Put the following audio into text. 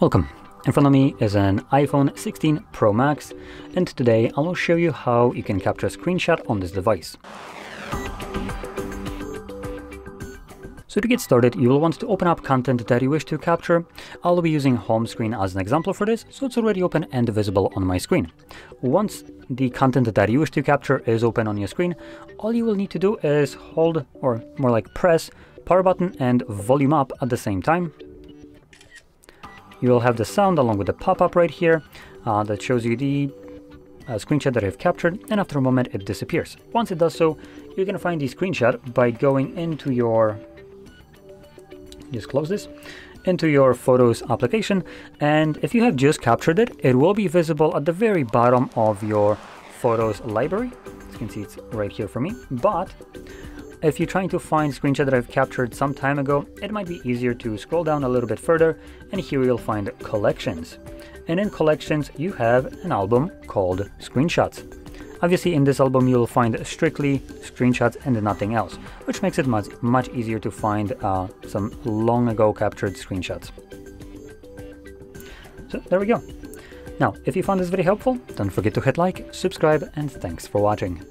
Welcome. In front of me is an iPhone 16 Pro Max and today I will show you how you can capture a screenshot on this device. So to get started, you will want to open up content that you wish to capture. I'll be using home screen as an example for this, so it's already open and visible on my screen. Once the content that you wish to capture is open on your screen, all you will need to do is hold, or more like press, power button and volume up at the same time you will have the sound along with the pop-up right here uh, that shows you the uh, screenshot that I've captured and after a moment it disappears. Once it does so, you're gonna find the screenshot by going into your, just close this, into your Photos application and if you have just captured it, it will be visible at the very bottom of your Photos library. As you can see it's right here for me, but if you're trying to find screenshot that I've captured some time ago, it might be easier to scroll down a little bit further and here you'll find collections. And in collections you have an album called screenshots. Obviously in this album you'll find strictly screenshots and nothing else, which makes it much, much easier to find uh, some long ago captured screenshots. So there we go. Now, if you found this video helpful, don't forget to hit like, subscribe, and thanks for watching.